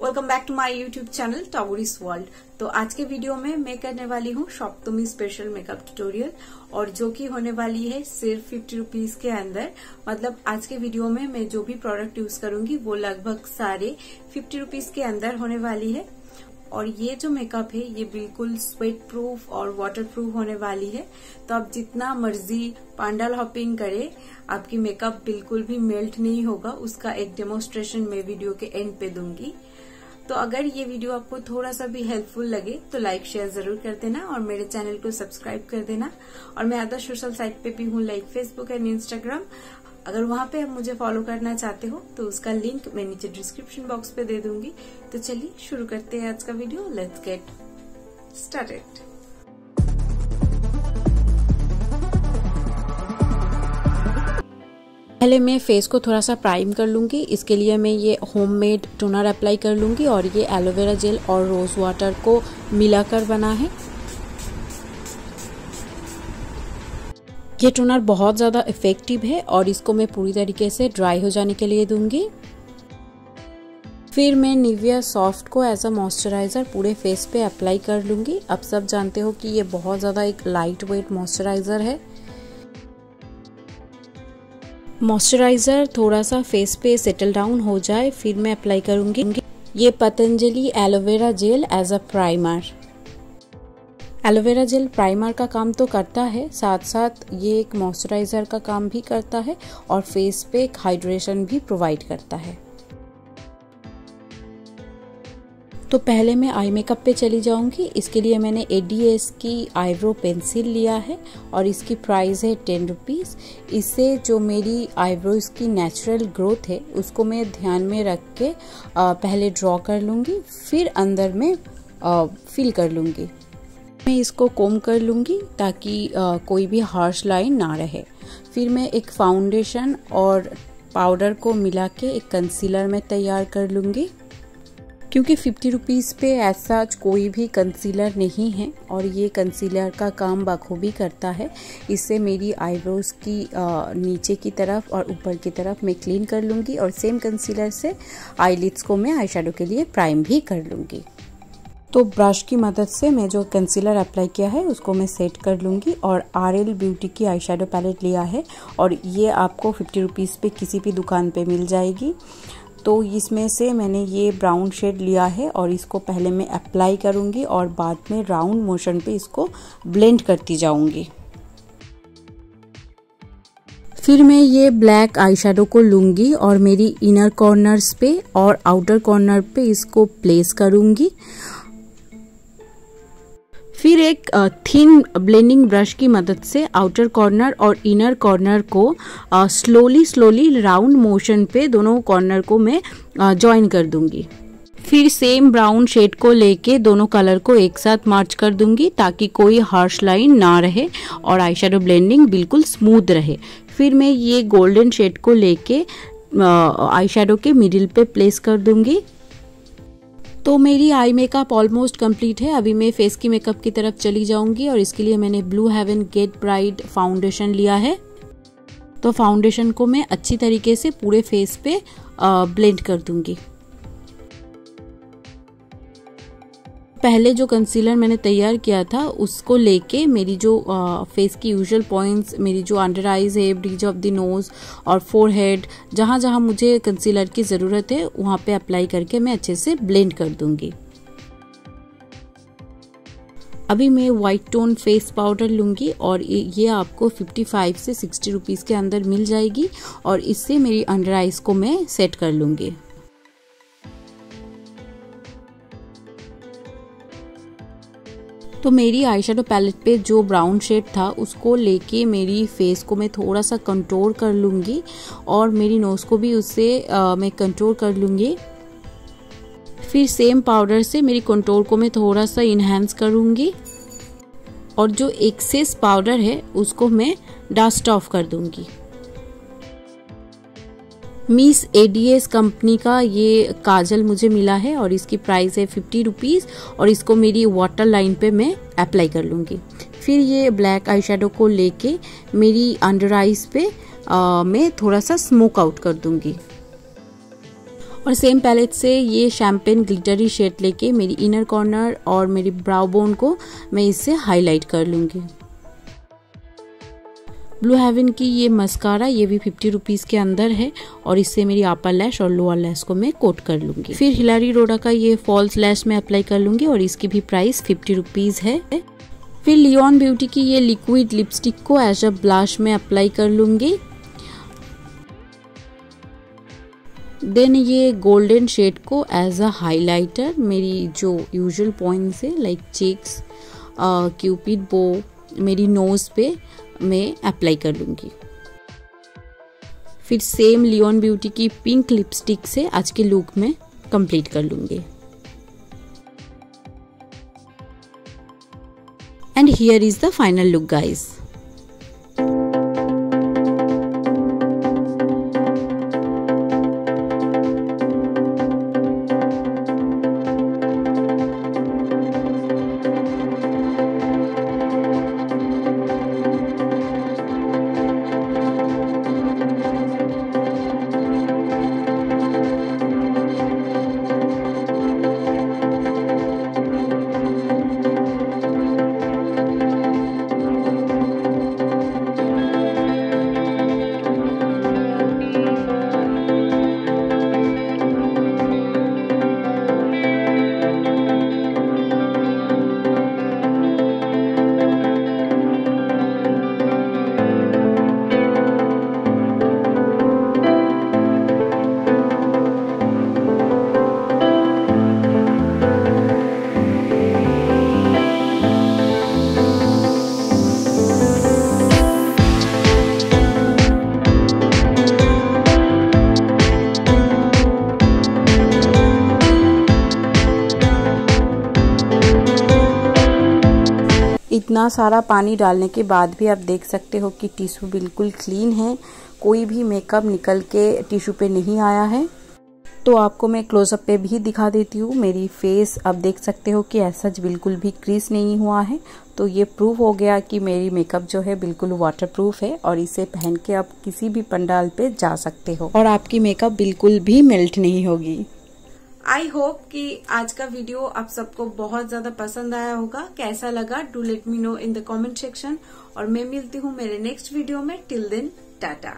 Welcome back to my YouTube channel टावरिस world तो आज के वीडियो में मैं करने वाली हूँ शॉपतुमी स्पेशल मेकअप ट्यूटोरियल और जो कि होने वाली है सिर्फ़ फिफ्टी रुपीज़ के अंदर। मतलब आज के वीडियो में मैं जो भी प्रोडक्ट यूज़ करूँगी, वो लगभग सारे फिफ्टी रुपीज़ के अंदर होने वाली है। और ये जो मेकअप है, ये बिल्कुल स्वेट प्रूफ और वाटर प्रूफ होने वाली है। तो आप जितना मर्ज़ी पांडल हॉपिंग करे, आपकी मेकअप बिल्कुल भी मेल्ट नहीं होगा। उसका एक डेमोन्स्ट्रेशन मैं वीडियो के एंड पे दूँगी। तो अगर ये वीडियो आपको थोड़ा सा भी हेल्पफुल लगे तो लाइक शेयर ज़रूर कर देना और मेरे चैनल को सब्सक्राइब कर देना। और मैं अदर सोशल साइट पे भी हूँ लाइक फेसबुक एंड इंस्टाग्राम अगर वहाँ पे आप मुझे फॉलो करना चाहते हो तो उसका लिंक मैं नीचे डिस्क्रिप्शन बॉक्स पे दे दूँगी। तो चलिए, शुरू करते हैं आज का वीडियो लेट्स गेट स्टार्टेड पहले मैं फेस को थोड़ा सा प्राइम कर लूँगी। इसके लिए मैं ये होममेड टोनर अप्लाई कर लूँगी और ये एलोवेरा जेल और रोज वाटर को मिलाकर बना है। ये टोनर बहुत ज़्यादा इफ़ेक्टिव है और इसको मैं पूरी तरीके से ड्राई हो जाने के लिए दूँगी। फिर मैं निविया सॉफ्ट को एज अ मॉइस्चराइज़र पूरे फेस पे अप्लाई कर लूँगी। अब सब जानते हो कि ये बहुत ज़्यादा एक लाइट वेट मॉइस्चराइज़र है। मॉइस्चराइज़र थोड़ा सा फेस पे सेटल डाउन हो जाए, फिर मैं अप्लाई करूँगी। ये Patanjali aloe vera gel as a primer aloe vera gel primer का काम तो करता है साथ साथ ये एक मॉइस्चराइज़र का काम भी करता है और फेस पे एक हाइड्रेशन भी प्रोवाइड करता है। तो पहले मैं आई मेकअप पे चली जाऊँगी। इसके लिए मैंने एडीएस की आईब्रो पेंसिल लिया है और इसकी प्राइस है टेन रुपीज़ इससे जो मेरी आईब्रोज की नेचुरल ग्रोथ है, उसको मैं ध्यान में रख के पहले ड्रॉ कर लूँगी, फिर अंदर में फिल कर लूँगी। मैं इसको कोम कर लूँगी ताकि कोई भी हार्श लाइन ना रहे। फिर मैं एक फाउंडेशन और पाउडर को मिला के एक कंसीलर में तैयार कर लूँगी। क्योंकि फिफ्टी रुपीज़ पे ऐसा कोई भी कंसीलर नहीं है और ये कंसीलर का काम बखूबी करता है। इससे मेरी आईब्रोज की आ, नीचे की तरफ़ और ऊपर की तरफ़ मैं क्लीन कर लूँगी और सेम कंसीलर से आईलिड्स को मैं आई के लिए प्राइम भी कर लूँगी। तो ब्रश की मदद से मैं जो कंसीलर अप्लाई किया है उसको मैं सेट कर लूँगी और आर एल ब्यूटी की आई पैलेट लिया है और ये आपको फिफ्टी रुपीज़ पे किसी भी दुकान पे मिल जाएगी। तो इसमें से मैंने ये ब्राउन शेड लिया है और इसको पहले मैं अप्लाई करूँगी और बाद में राउंड मोशन पे इसको ब्लेंड करती जाऊँगी। फिर मैं ये ब्लैक आई को लूँगी और मेरी इनर कॉर्नर्स पे और आउटर कॉर्नर पे इसको प्लेस करूँगी। फिर एक थिन ब्लेंडिंग ब्रश की मदद से आउटर कॉर्नर और इनर कॉर्नर को स्लोली स्लोली राउंड मोशन पे दोनों कॉर्नर को मैं ज्वाइन कर दूँगी। फिर सेम ब्राउन शेड को लेके दोनों कलर को एक साथ मार्च कर दूँगी ताकि कोई हार्श लाइन ना रहे और आई ब्लेंडिंग बिल्कुल स्मूथ रहे। फिर मैं ये गोल्डन शेड को लेके आई के मिडिल पे प्लेस कर दूँगी। तो मेरी आई मेकअप ऑलमोस्ट कंप्लीट है। अभी मैं फेस की मेकअप की तरफ़ चली जाऊँगी और इसके लिए मैंने blue heaven get bright foundation लिया है। तो फाउंडेशन को मैं अच्छी तरीके से पूरे फेस पे ब्लेंड कर दूँगी। पहले जो कंसीलर मैंने तैयार किया था उसको लेके मेरी जो आ, फेस की यूजुअल पॉइंट्स मेरी जो अंडर आइज़ है ब्रिज ऑफ़ द नोज़ और फोर हेड जहाँ जहाँ मुझे कंसीलर की ज़रूरत है वहाँ पे अप्लाई करके मैं अच्छे से ब्लेंड कर दूँगी। अभी मैं वाइट टोन फेस पाउडर लूँगी और ये आपको 55 से 60 रुपीज़ के अंदर मिल जाएगी और इससे मेरी अंडर आइज़ को मैं सेट कर लूँगी। तो मेरी आई शेडो पैलेट पे जो ब्राउन शेड था, उसको लेके मेरी फेस को मैं थोड़ा सा कंट्रोल कर लूँगी और मेरी नोज़ को भी उससे मैं कंट्रोल कर लूँगी। फिर सेम पाउडर से मेरी कंट्रोल को मैं थोड़ा सा इन्हेंस करूँगी और जो एक्सेस पाउडर है, उसको मैं डस्ट ऑफ़ कर दूँगी। मिस एडीएस कंपनी का ये काजल मुझे मिला है और इसकी प्राइस है फिफ्टी रुपीज़ और इसको मेरी वाटर लाइन पे मैं अप्लाई कर लूँगी। फिर ये ब्लैक आई को लेके मेरी अंडर आइज़ पे आ, मैं थोड़ा सा स्मोक आउट कर दूँगी। और सेम पैलेट से ये शैम्पेन ग्लिटरी शेड लेके मेरी इनर कॉर्नर और मेरी ब्राउ बोन को मैं इससे हाईलाइट कर लूँगी। ब्लू हेवन की ये मस्कारा ये भी फिफ्टी रुपीज़ के अंदर है और इससे मेरी अपर लैश और लोअर लैश को मैं कोट कर लूँगी। फिर हिलारी रोडा का ये फॉल्स लैश में अप्लाई कर लूँगी और इसकी भी प्राइस फिफ्टी रुपीज़ है। फिर लियोन ब्यूटी की ये लिक्विड लिपस्टिक को एज अ ब्लाश में अप्लाई कर लूँगी। देन ये गोल्डन शेड को एज अ हाइलाइटर मेरी जो यूजुअल पॉइंट्स है लाइक चिक्स क्यूपिड बो मेरी नोज़ पे मैं अप्लाई कर लूँगी। फिर सेम लियोन ब्यूटी की पिंक लिपस्टिक से आज के लुक में कंप्लीट कर लूँगी। And here is the final look guys इतना सारा पानी डालने के बाद भी आप देख सकते हो कि टिशू बिल्कुल क्लीन है। कोई भी मेकअप निकल के टिशू पे नहीं आया है। तो आपको मैं क्लोजअप पे भी दिखा देती हूँ। मेरी फेस आप देख सकते हो कि ऐसा बिल्कुल भी क्रीज नहीं हुआ है। तो ये प्रूव हो गया कि मेरी मेकअप जो है बिल्कुल वाटर प्रूफ है और इसे पहन के आप किसी भी पंडाल पे जा सकते हो। और आपकी मेकअप बिल्कुल भी मेल्ट नहीं होगी। आई होप कि आज का वीडियो आप सबको बहुत ज़्यादा पसंद आया होगा। कैसा लगा do let me know in the comment section और मैं मिलती हूँ मेरे नेक्स्ट वीडियो में। Till then tata